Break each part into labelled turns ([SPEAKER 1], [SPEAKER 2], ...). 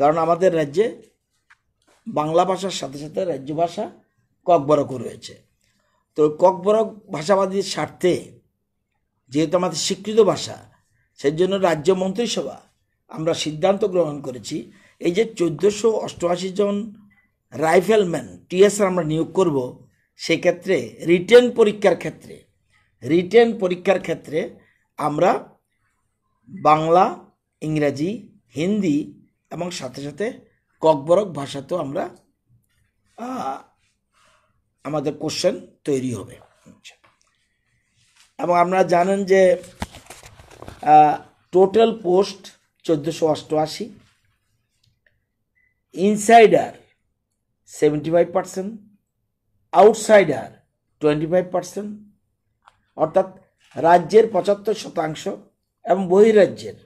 [SPEAKER 1] কারণ আমাদের রাজ্যে বাংলা ভাষার সাথে সাথে রাজ্য ভাষা ককবরকও রয়েছে। তো ককবরক ভাষাবাদীর স্বার্থে যেহেতু আমাদের স্বীকৃত ভাষা সেই জন্য রাজ্য মন্ত্রিসভা আমরা সিদ্ধান্ত গ্রহণ করেছি। এই যে চোদ্দোশো অষ্টআশি জন রাইফেলম্যান, টিএসআর আমরা নিয়োগ করব, সেক্ষেত্রে রিটেন পরীক্ষার ক্ষেত্রে, রিটেন পরীক্ষার ক্ষেত্রে আমরা বাংলা, ইংরাজি, হিন্দি এবং সাথে সাথে ককবরক ভাষাতেও আমরা আমাদের কোশ্চেন তৈরি হবে। এবং আপনারা জানেন যে টোটাল পোস্ট চোদ্দোশো অষ্টআশি। Insider seventy five percent outsider twenty five percent অর্থাৎ রাজ্যের পঁচাত্তর শতাংশ এবং বহিরাজ্যের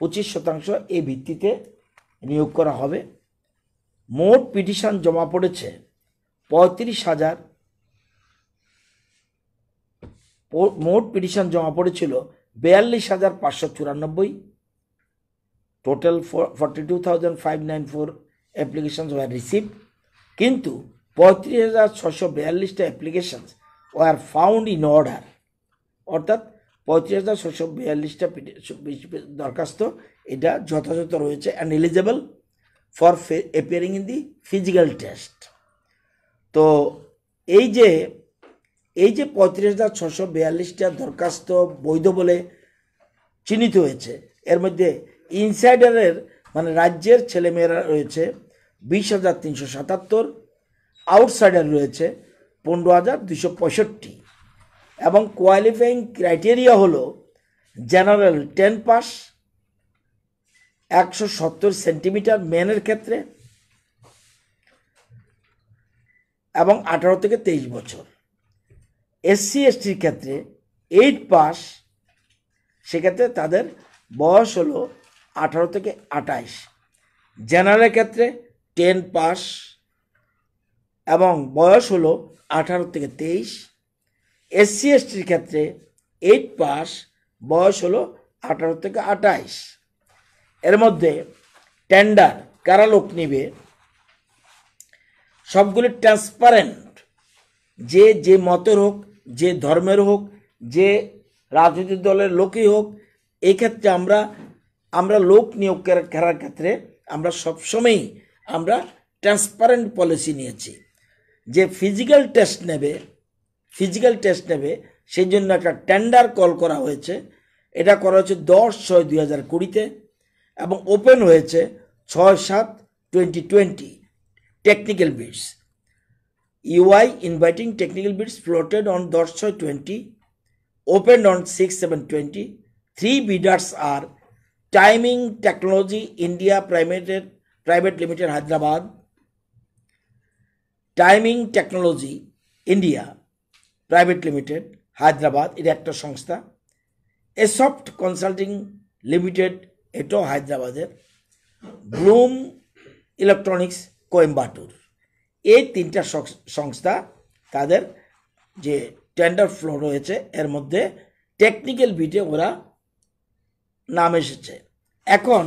[SPEAKER 1] পঁচিশ শতাংশ এই ভিত্তিতে নিয়োগ করা হবে। মোট পিটিশন জমা পড়েছে পঁয়ত্রিশ হাজার। মোট পিটিশন জমা পড়েছিল বিয়াল্লিশ হাজার পাঁচশো চুরানব্বই। Total forty two thousand five nine four applications were received কিন্তু পঁয়ত্রিশ হাজার ছশো বিয়াল্লিশটা applications were found in order অর্থাৎ পঁয়ত্রিশ হাজার ছশো বিয়াল্লিশটা দরখাস্ত। এটা যথাযথ রয়েছে and eligible for appearing in the physical test তো এই যে এই যে পঁয়ত্রিশ হাজার ছশো বিয়াল্লিশটা দরখাস্ত বৈধ বলে চিহ্নিত হয়েছে, এর মধ্যে ইনসাইডারের মানে রাজ্যের ছেলেমেয়েরা রয়েছে বিশ হাজার তিনশো সাতাত্তর আউটসাইডার রয়েছে পনেরো হাজার দুশো পঁয়ষট্টি। এবং কোয়ালিফাইং ক্রাইটেরিয়া হলো জেনারেল টেন পাস একশো সত্তর সেন্টিমিটার মেনের ক্ষেত্রে এবং আঠারো থেকে তেইশ বছর। এসসি এসটির ক্ষেত্রে এইট পাস সেক্ষেত্রে তাদের বয়স হলো আঠারো থেকে আঠাইশ। জেনারেলের ক্ষেত্রে টেন পাস এবং বয়স হলো আঠারো থেকে তেইশ। এসসি এসটির ক্ষেত্রে এইট পাস, বয়স হলো আঠারো থেকে আঠাইশ। এর মধ্যে টেন্ডার কারা লোক নিবে? সবগুলি ট্রান্সপারেন্ট যে যে মতের হোক, যে ধর্মের হোক, যে রাজনৈতিক দলের লোকই হোক এক্ষেত্রে আমরা আমরা লোক নিয়োগ করার ক্ষেত্রে আমরা সবসময়ই আমরা ট্রান্সপারেন্ট পলিসি নিয়েছি। যে ফিজিক্যাল টেস্ট নেবে ফিজিক্যাল টেস্ট নেবে সেই জন্য একটা টেন্ডার কল করা হয়েছে। এটা করা হয়েছে দশ ছয় দুই হাজার কুড়িতে এবং ওপেন হয়েছে ছয় সাত twenty twenty technical bids UI inviting technical bids floated on দশ ছয় twenty open on six seven twenty three bidders R timing technology India প্রাইমেটের private limited Hyderabad timing technology India Private limited, Hyderabad এটা একটা সংস্থা। Esoft consulting limited, এটাও হায়দ্রাবাদের। Bloom electronics, Coimbatore. এই তিনটা সংস্থা তাদের যে টেন্ডার ফ্লো রয়েছে, এর মধ্যে টেকনিক্যাল বিটে ওরা নাম এসেছে। এখন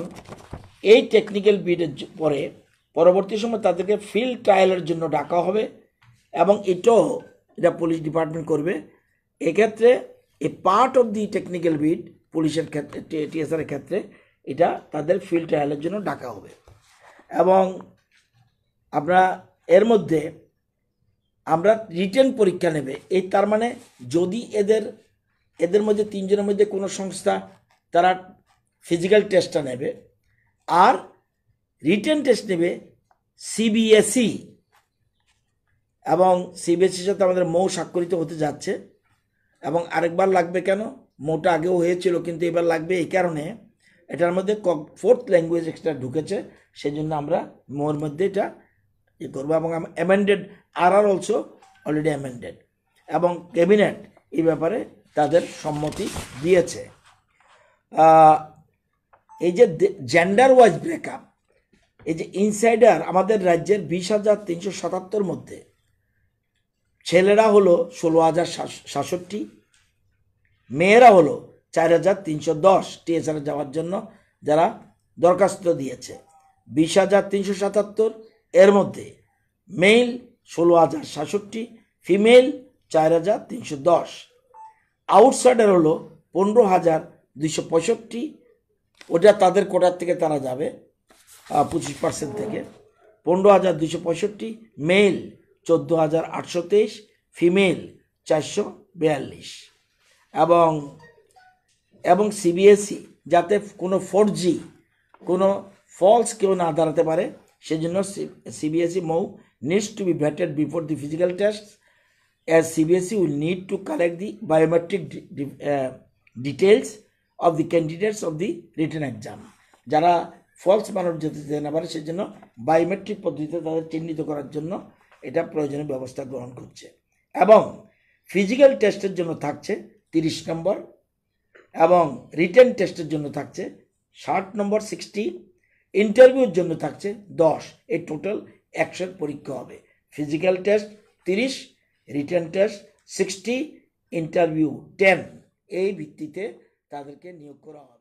[SPEAKER 1] এই টেকনিক্যাল বিটের পরে পরবর্তী সময় তাদেরকে ফিল্ড ট্রায়ালের জন্য ডাকা হবে এবং এটাও এটা পুলিশ ডিপার্টমেন্ট করবে। এক্ষেত্রে a part of the technical bid পুলিশের ক্ষেত্রে টিএসআর ক্ষেত্রে এটা তাদের ফিল্ড ট্রায়ালের জন্য ডাকা হবে। এবং আমরা এর মধ্যে আমরা রিটেন পরীক্ষা নেবে। এই তার মানে যদি এদের এদের মধ্যে তিনজনের মধ্যে কোনো সংস্থা তারা ফিজিক্যাল টেস্টটা নেবে, আর রিটেন টেস্ট নেবে সিবিএসই এবং সিবিএসির সাথে আমাদের মৌ স্বাক্ষরিত হতে যাচ্ছে। এবং আরেকবার লাগবে কেন? মৌটা আগেও হয়েছিল, কিন্তু এবার লাগবে এই কারণে। এটার মধ্যে ফোর্থ ল্যাঙ্গুয়েজ এক্সট্রা ঢুকেছে সেই জন্য আমরা মোর মধ্যে এটা ইয়ে করব। এবং অ্যামেন্ডেড আর আর অলসো অলরেডি অ্যামেন্ডেড এবং ক্যাবিনেট এই ব্যাপারে তাদের সম্মতি দিয়েছে। এই যে জেন্ডার ওয়াইজ ব্রেকআপ এই যে ইনসাইডার আমাদের রাজ্যের বিশ হাজার তিনশো সাতাত্তর মধ্যে ছেলেরা হলো ষোলো হাজার সাতষট্টি, মেয়েরা হলো চার হাজার তিনশো দশ টিএসআর যাওয়ার জন্য যারা দরখাস্ত দিয়েছে। বিশ হাজার তিনশো সাতাত্তর এর মধ্যে মেল ষোলো হাজার সাতষট্টি ফিমেল চার হাজার তিনশো দশ। আউটসাইডার হলো পনেরো হাজার দুইশো পঁয়ষট্টি। ওটা তাদের কোটার থেকে তারা যাবে পঁচিশ পার্সেন্ট থেকে। পনেরো হাজার দুইশো পঁয়ষট্টি মেল চোদ্দ হাজার আটশো তেইশ, ফিমেল চারশো বিয়াল্লিশ। এবং এবং সিবিএসই যাতে কোনো ফোর জি কোনো ফলস কেউ না দাঁড়াতে পারে, সেজন্য CBSE MoU needs to be vetted before the physical test as CBSE will need to collect the biometric details de- the candidates of the written exam. যারা ফলস বানানোর যেতে যেতে না পারে, সেজন্য বায়োমেট্রিক পদ্ধতিতে তাদের চিহ্নিত করার জন্য এটা প্রয়োজনীয় ব্যবস্থা গ্রহণ করছে। এবং ফিজিক্যাল টেস্টের জন্য থাকছে তিরিশ নম্বর এবং রিটেন টেস্টের জন্য থাকছে ষাট নম্বর সিক্সটি ইন্টারভিউর জন্য থাকছে দশ। এই টোটাল একশোর পরীক্ষা হবে। ফিজিক্যাল টেস্ট তিরিশ written test sixty interview ten এই ভিত্তিতে তাদেরকে নিয়োগ করা হবে।